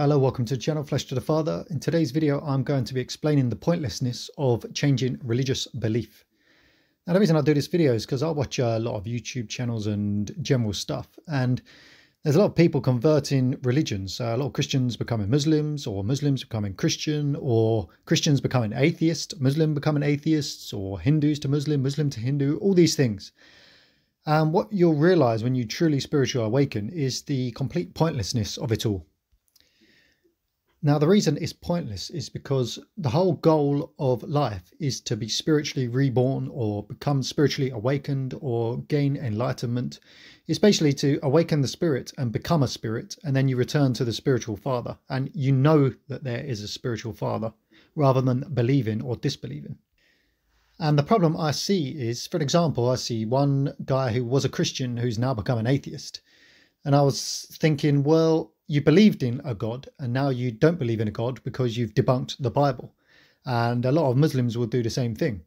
Hello, welcome to the channel Flesh to the Father. In today's video, I'm going to be explaining the pointlessness of changing religious belief. Now, the reason I do this video is because I watch a lot of YouTube channels and general stuff, and there's a lot of people converting religions. Uh, a lot of Christians becoming Muslims, or Muslims becoming Christian, or Christians becoming atheist, Muslim becoming atheists, or Hindus to Muslim, Muslim to Hindu, all these things. And what you'll realize when you truly spiritually awaken is the complete pointlessness of it all. Now, the reason it's pointless is because the whole goal of life is to be spiritually reborn or become spiritually awakened or gain enlightenment. It's basically to awaken the spirit and become a spirit, and then you return to the spiritual father. And you know that there is a spiritual father rather than believing or disbelieving. And the problem I see is, for example, I see one guy who was a Christian who's now become an atheist. And I was thinking, well, you believed in a God and now you don't believe in a God because you've debunked the Bible. And a lot of Muslims will do the same thing.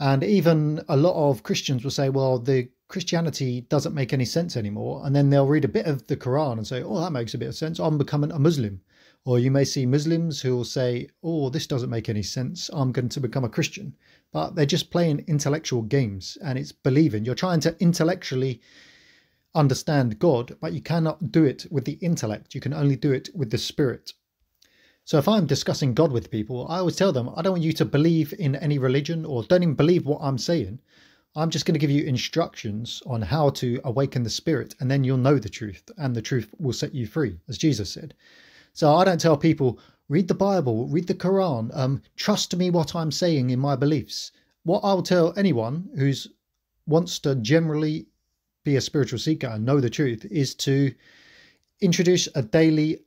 And even a lot of Christians will say, well, the Christianity doesn't make any sense anymore. And then they'll read a bit of the Quran and say, oh, that makes a bit of sense. I'm becoming a Muslim. Or you may see Muslims who will say, oh, this doesn't make any sense. I'm going to become a Christian. But they're just playing intellectual games and it's believing. You're trying to intellectually understand God, but you cannot do it with the intellect. You can only do it with the spirit. So if I'm discussing God with people, I always tell them, I don't want you to believe in any religion or don't even believe what I'm saying. I'm just going to give you instructions on how to awaken the spirit, and then you'll know the truth, and the truth will set you free, as Jesus said. So I don't tell people, read the Bible, read the Quran, um, trust me what I'm saying in my beliefs. What I'll tell anyone who's wants to generally be a spiritual seeker and know the truth is to introduce a daily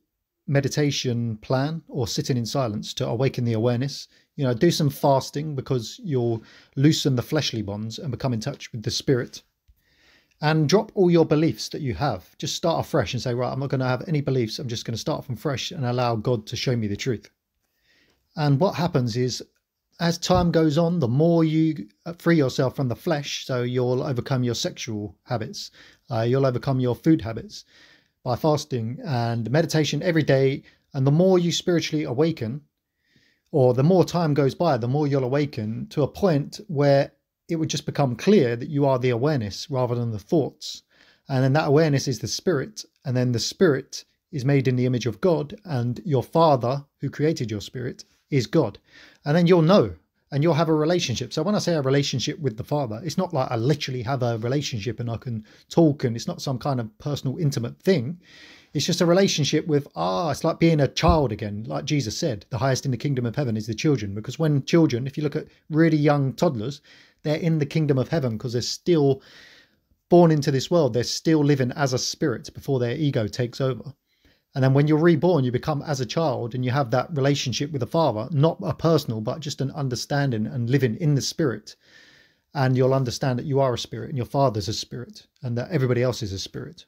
meditation plan or sitting in silence to awaken the awareness. You know, do some fasting because you'll loosen the fleshly bonds and become in touch with the spirit. And drop all your beliefs that you have. Just start afresh and say, right, I'm not going to have any beliefs. I'm just going to start from fresh and allow God to show me the truth. And what happens is as time goes on, the more you free yourself from the flesh, so you'll overcome your sexual habits, uh, you'll overcome your food habits by fasting and meditation every day. And the more you spiritually awaken, or the more time goes by, the more you'll awaken to a point where it would just become clear that you are the awareness rather than the thoughts. And then that awareness is the spirit, and then the spirit is made in the image of God, and your Father, who created your spirit, is God. And then you'll know and you'll have a relationship. So when I say a relationship with the Father, it's not like I literally have a relationship and I can talk and it's not some kind of personal, intimate thing. It's just a relationship with, ah, it's like being a child again. Like Jesus said, the highest in the kingdom of heaven is the children. Because when children, if you look at really young toddlers, they're in the kingdom of heaven because they're still born into this world. They're still living as a spirit before their ego takes over. And then when you're reborn, you become as a child and you have that relationship with the Father, not a personal, but just an understanding and living in the Spirit. And you'll understand that you are a spirit and your Father's a spirit and that everybody else is a spirit.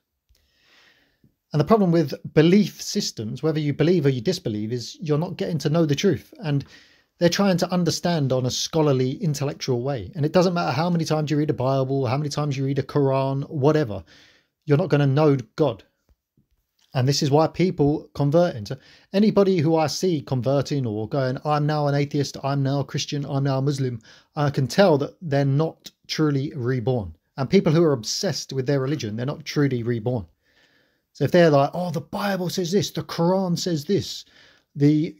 And the problem with belief systems, whether you believe or you disbelieve, is you're not getting to know the truth. And they're trying to understand on a scholarly, intellectual way. And it doesn't matter how many times you read a Bible, how many times you read a Quran, whatever, you're not going to know God and this is why people convert into anybody who I see converting or going, I'm now an atheist, I'm now a Christian, I'm now a Muslim, I can tell that they're not truly reborn. And people who are obsessed with their religion, they're not truly reborn. So if they're like, oh, the Bible says this, the Quran says this, the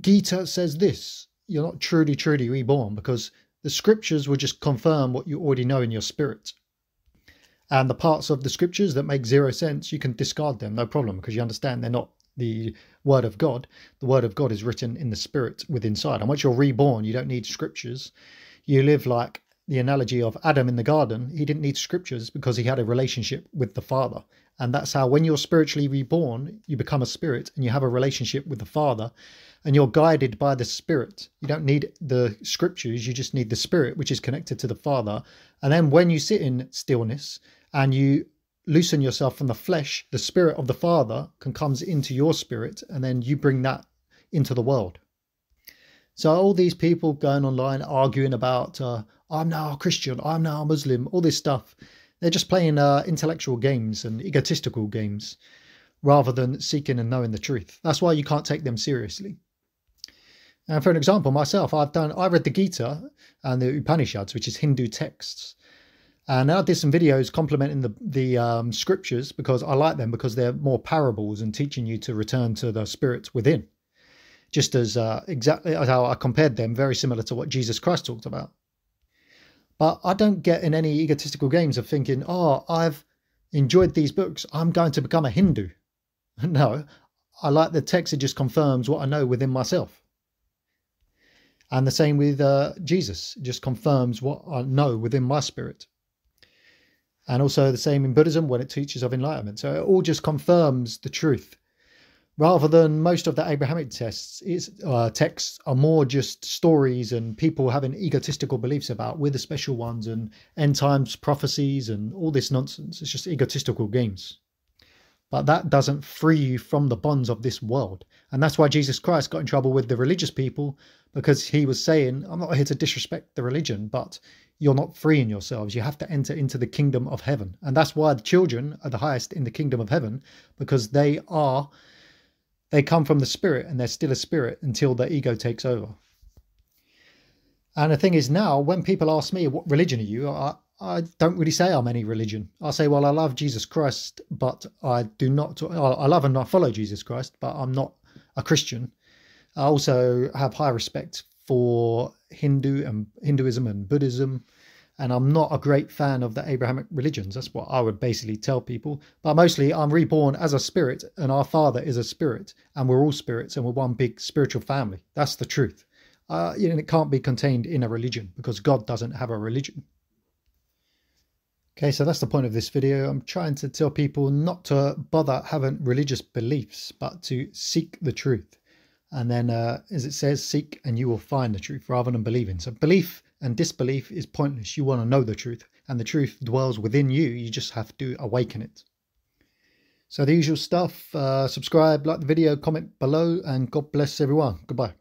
Gita says this, you're not truly, truly reborn because the scriptures will just confirm what you already know in your spirit. And the parts of the scriptures that make zero sense, you can discard them, no problem, because you understand they're not the word of God. The word of God is written in the spirit within inside. And once you're reborn, you don't need scriptures. You live like the analogy of Adam in the garden. He didn't need scriptures because he had a relationship with the Father. And that's how, when you're spiritually reborn, you become a spirit and you have a relationship with the Father and you're guided by the Spirit. You don't need the scriptures, you just need the Spirit, which is connected to the Father. And then when you sit in stillness and you loosen yourself from the flesh, the spirit of the Father can comes into your spirit, and then you bring that into the world. So all these people going online arguing about uh, I'm now a Christian, I'm now a Muslim, all this stuff, they're just playing uh, intellectual games and egotistical games. rather than seeking and knowing the truth. That's why you can't take them seriously. And for an example, myself, I've done I read the Gita and the Upanishads, which is Hindu texts. And I did some videos complementing the the um, scriptures because I like them because they're more parables and teaching you to return to the spirit within. Just as uh, exactly as how I compared them, very similar to what Jesus Christ talked about. But I don't get in any egotistical games of thinking, oh, I've enjoyed these books, I'm going to become a Hindu. No, I like the text, it just confirms what I know within myself. And the same with uh, Jesus, it just confirms what I know within my spirit. And also the same in Buddhism when it teaches of enlightenment. So it all just confirms the truth. Rather than most of the Abrahamic texts, uh, texts are more just stories and people having egotistical beliefs about we're the special ones and end times prophecies and all this nonsense. It's just egotistical games. But that doesn't free you from the bonds of this world. And that's why Jesus Christ got in trouble with the religious people because he was saying, I'm not here to disrespect the religion, but you're not freeing yourselves. You have to enter into the kingdom of heaven. And that's why the children are the highest in the kingdom of heaven because they are, they come from the spirit and they're still a spirit until the ego takes over. And the thing is now, when people ask me, what religion are you? I, I don't really say I'm any religion. I say, well, I love Jesus Christ, but I do not. I love and I follow Jesus Christ, but I'm not a Christian. I also have high respect for Hindu and Hinduism and Buddhism, and I'm not a great fan of the Abrahamic religions. That's what I would basically tell people. But mostly, I'm reborn as a spirit, and our Father is a spirit, and we're all spirits, and we're one big spiritual family. That's the truth. Uh, you know, it can't be contained in a religion because God doesn't have a religion. Okay, so that's the point of this video. I'm trying to tell people not to bother having religious beliefs, but to seek the truth. And then, uh, as it says, seek and you will find the truth rather than believing. So belief and disbelief is pointless. You want to know the truth, and the truth dwells within you. You just have to awaken it. So the usual stuff. Uh, subscribe, like the video, comment below, and God bless everyone. Goodbye.